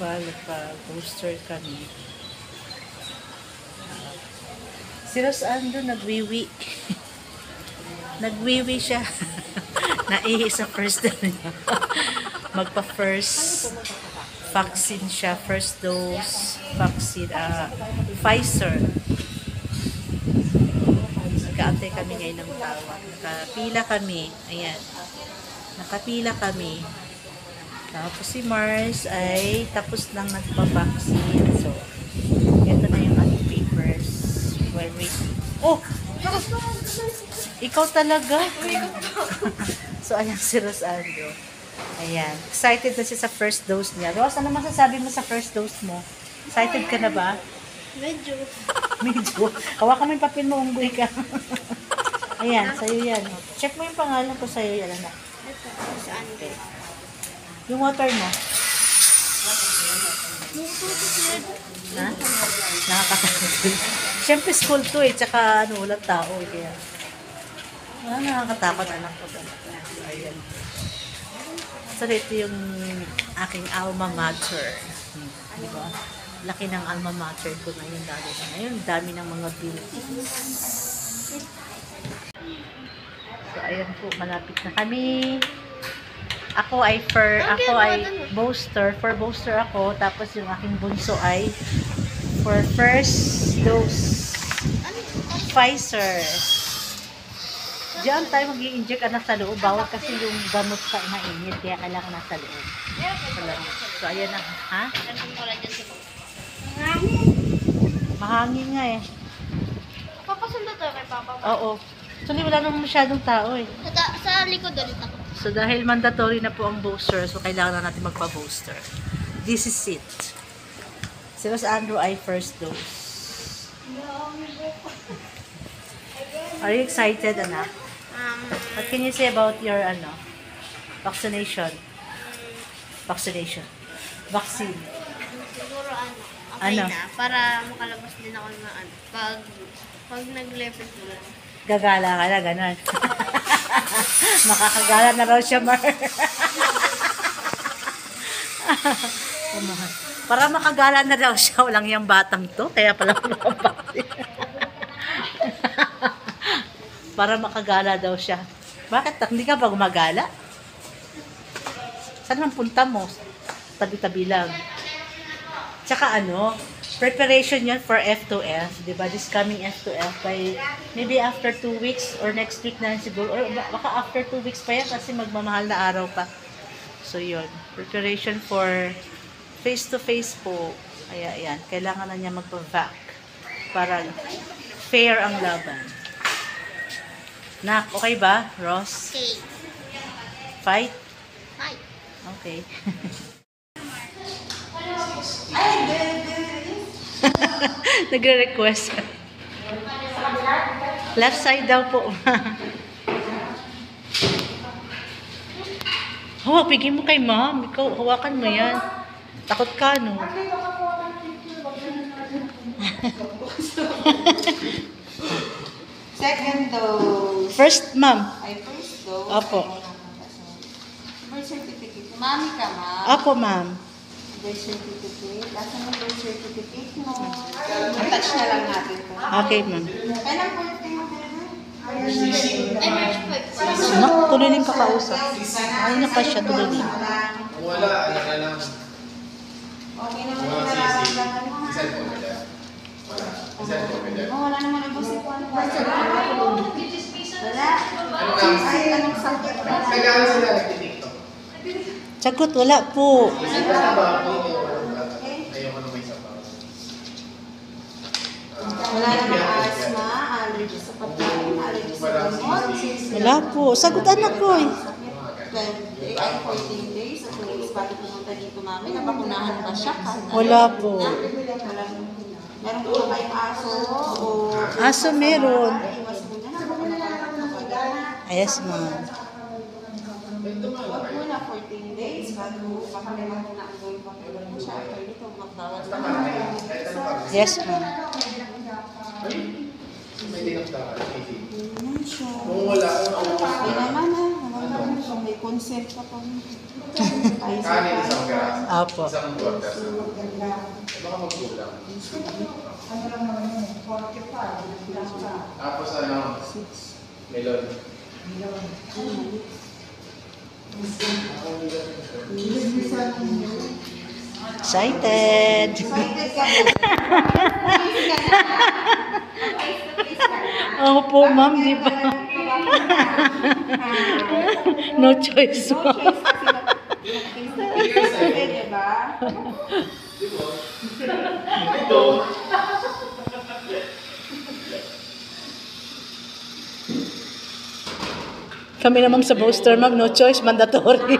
pa, nagpa-poster kami. Si Ros Ando nagwiwi. nagwiwi siya. Naihi sa first dose niya. Magpa-first vaccine siya. First dose vaccine. ah Pfizer. Nagkaantay kami ngayon ng tawag. Nakapila kami. Ayan. Nakapila kami. Tapos si Mars ay tapos lang nagpa-vaccine. So, ito na yung ating papers. While waiting. Oh! Ikaw talaga? so, ayan si Rosando. Ayan. Excited na siya sa first dose niya. Ros, ano masasabi mo sa first dose mo? Excited ka na ba? Medyo. Medyo. Hawakan mo yung papel mo, unggoy ka. ayan, sa'yo yan. Check mo yung pangalan ko sa'yo yan, anak. Ito. Saan ko? Yung water mo. Ha? Nakakatakot. Siyempre school to eh, tsaka ano, walang tao eh, kaya. Ah, nakakatakot anak ko. So, ito yung aking alma mater. Hmm, di ba? Laki ng alma mater ko ngayon dati na ngayon. Dami ng mga beauties. So, ayan po, malapit na kami. Ako ay for, Ang ako ginagawa ay booster. For booster ako. Tapos yung aking bunso ay for first dose. Ano? Pfizer. Diyan tayo mag inject anak sa loob. Bawal kasi yung gamot sa mainit. Kaya kailangan nasa loob. So, ayan na. Ha? Mahangin nga eh. Papasundo to kay Papa. Oo. Actually, wala naman masyadong tao eh. Sa, sa likod ulit ako. So, dahil mandatory na po ang booster, so kailangan na natin magpa-booster. This is it. Si Ros Andrew ay first dose. Are you excited, anak? Um, What can you say about your, ano, vaccination? Vaccination. Vaccine. siguro ano, okay Ano? na. Para makalabas din ako ng ano. Pag, pag nag-level ko lang. Gagala ka na, ganun. Makakagala na raw siya, Mar. Para makagala na raw siya, walang yung batang to, kaya pala makabakti. Para makagala daw siya. Bakit? Hindi ka ba gumagala? Saan ang punta mo? Tabi-tabi lang. Tsaka ano, preparation yan for F2F, di ba? This coming F2F by maybe after two weeks or next week na siguro. Or ba- baka after two weeks pa yan kasi magmamahal na araw pa. So yun, preparation for face-to-face po. Kaya yan, kailangan na niya magpa-vac para fair ang laban. Nak, okay ba, Ross? Okay. Fight? Hi. Okay. Nagre-request. Left side daw po. Hawak, bigyan mo kay ma'am. Ikaw, hawakan mo yan. Takot ka, no? Second dose. First, ma'am. Ay, first dose. Opo. Birth certificate. Mami ka, ma'am. Ako, ma'am. Birth certificate. Asan yung birth certificate mo? Attach na lang natin to. Okay, ma'am. Kailan mo, Bebe? Ay, March 5. Anak, tuloy din kakausap. Ay, na pa siya, tuloy din. Wala, anak na lang. Okay naman Wala yung nararamdaman mo, ha? Po. Wala. Po. Oh, wala naman ang busi ko. Ba? Wala. Ano? Ay, anong sakit ka? Nag-ano sila nagtitiktok? Sagot, wala po. Wala namang asthma, allergy sa pagkain, allergy sa gamot. Wala po. Sagot, anak ko eh. 12 day, ay 14 days, at weeks bago pumunta dito mami, nabakunahan ba siya? Wala po. Meron po ba kayong aso o... Aso meron. Yes, ma'am. Huwag muna 14 days bago may makuna ang gawin pa mo siya. After dito, magbawal na naman. Yes, ma'am. May. Yan siya. Kung wala, kung Okay naman ha. Naman kung may concert pa pa. Kanin isang peraso. Apo. Isang quarter. Baka magkulang. Ano lang naman yun, 45. Tapos ano, melon. Excited! Excited Opo, ma'am, di ba? No choice, No choice kasi na di ba? Kami naman sa booster, ma'am, no choice, mandatory.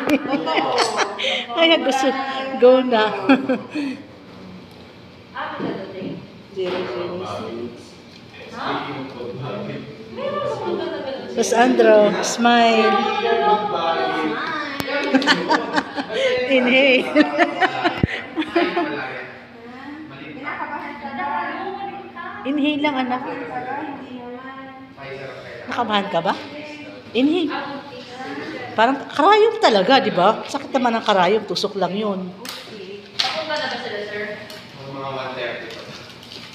Ay, gusto, go na. Tapos Andro, smile. Inhale. Inhale lang, anak. Nakabahan ka ba? Inhale. Parang karayom talaga, di ba? Sakit naman ng karayom, tusok lang yun. Mga 130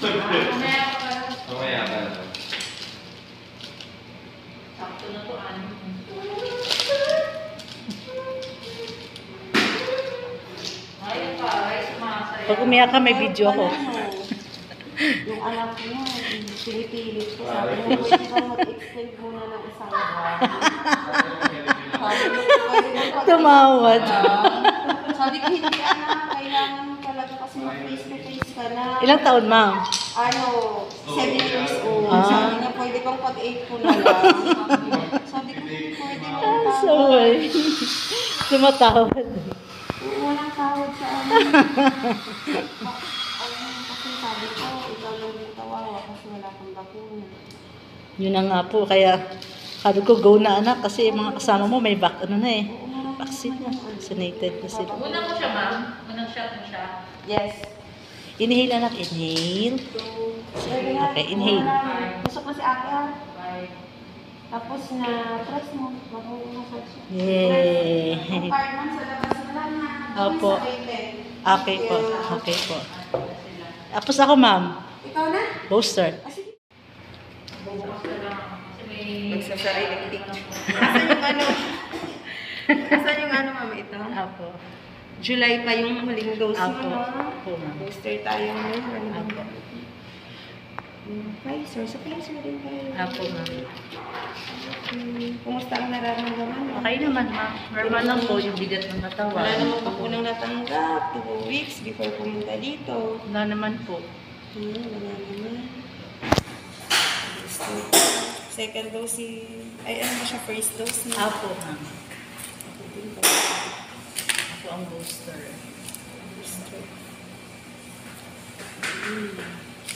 pa. Mamaya pa na. Pag umiyak ka, may video ako. Yung anak mo, pinipilit ko. Sabi mo, pwede ba mag-extend muna ng isang buwan? Sabi mo, pwede ba mag- Tumawad. Sabi ko, hindi anak, kailangan mo talaga kasi mag-face to face ka na. Ilang taon, ma'am? Ano, 7 years old. Ah. Sabi niya, pwede bang pag-8 ko na lang. Sabi ko, pwede mo Ah, sorry. Tumatawad. Walang tawad sa amin. Ano, kasi sabi ko, ikaw lang yung kawawa kasi wala kang bakuna. Yun na nga po, kaya sabi ko, go na anak, kasi yung mga kasama mo may back, ano na eh, vaccine na, vaccinated na sila. Una mo siya, ma'am. Unang shot mo siya. Yes. Inhale anak, inhale. Okay, inhale. Gusto ko si ate ah. Tapos na press mo, mabumasag siya. Yay! Yung card man sa labas na lang na. Opo. Sa rated. Okay po, okay po. Tapos ako ma'am, Ikaw na? poster. Sige. Kasi may... Magsasariling picture. Asan yung ano? Asan yung ano, mama, ito? Apo. July pa yung huling dose mo, Apo. no? Apo ma'am. Booster tayo ngayon. Apo. Hmm, Pfizer, sa Pfizer din tayo. Apo ma'am. Hmm, Kumusta ang nararamdaman mo? Okay naman ma'am. Normal lang po yung bigat ng Wala katawan. namang pakunang natanggap. Two weeks before pumunta dito. Wala naman po. Hmm, wala naman. Second dose si... Ay, ano ba siya? First dose na? Apo ma'am. Ako ang booster. Booster.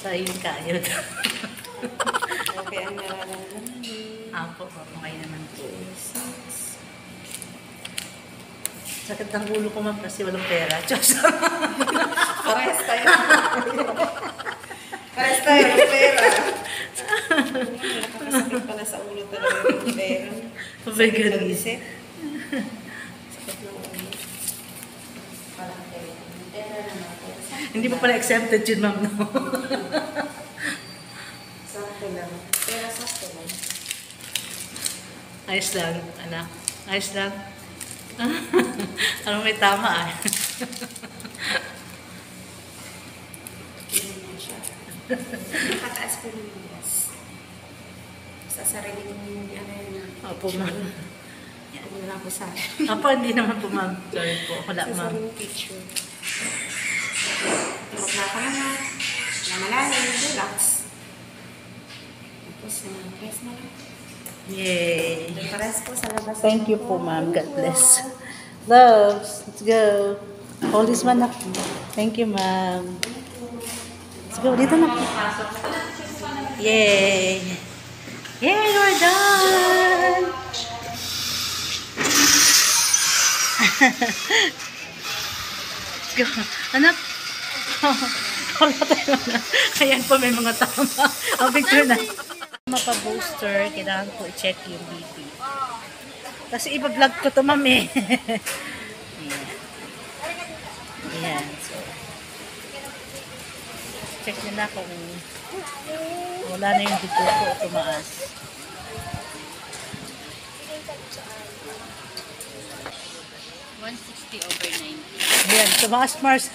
Sa yung kayod. Okay, ang nararamdaman. Apo, okay naman po. Sakit ng ulo ko ma'am kasi walang pera. Diyos. Parehas tayo. Parehas tayo ng pera. Nakakasakit pala sa ulo talaga yung pera. Pabigalis. Nag-isip. Sakit ng ulo. Parang. Hindi pa pala exempted yun ma'am no? Sakto lang. Pera sakto lang. Ayos lang, anak. Ayos lang. Ano may tama ah. Nakataas ko ng bigas. Sa sarili ko yung ano yun. Opo ma'am. Yan na lang ko sa Opo, hindi naman po ma'am. Sorry po. Wala sa ma'am. sarili picture. Tulog na ka naman. Namalalim, relax. Tapos, uh, press na lang. Yay. Press po sa labas. Thank you po ma'am. God bless. Loves, let's go. Hold this one up. Thank you ma'am. Let's go. Dito na po. Yay. Yay, we're done. Let's go. Anak. Wala tayo na. Ayan po may mga tama. O, picture na. Mapa-booster, kailangan po i-check yung BP. Kasi iba-vlog ko to, mami. Ayan. Ayan. So, check nyo na kung wala na yung dugo ko o tumaas. over 90. Ayan, tumaas Mars.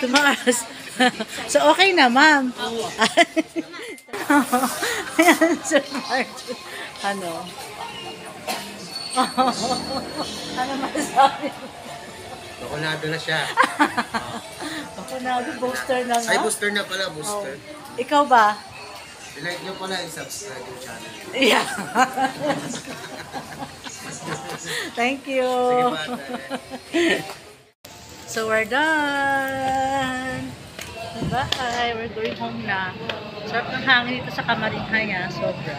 tumaas. so, okay na, ma'am. Ayan, Sir Martin. Ano? ano masasabi? Bakunado na siya. Ako na, booster na nga. Ay, booster na pala, booster. Ikaw ba? I-like nyo pala i-subscribe yung channel. Yeah. Thank you. Sige pa. So we're done. Bye. We're going home na. Sarap ng hangin dito sa Kamarinhaya. Sobra.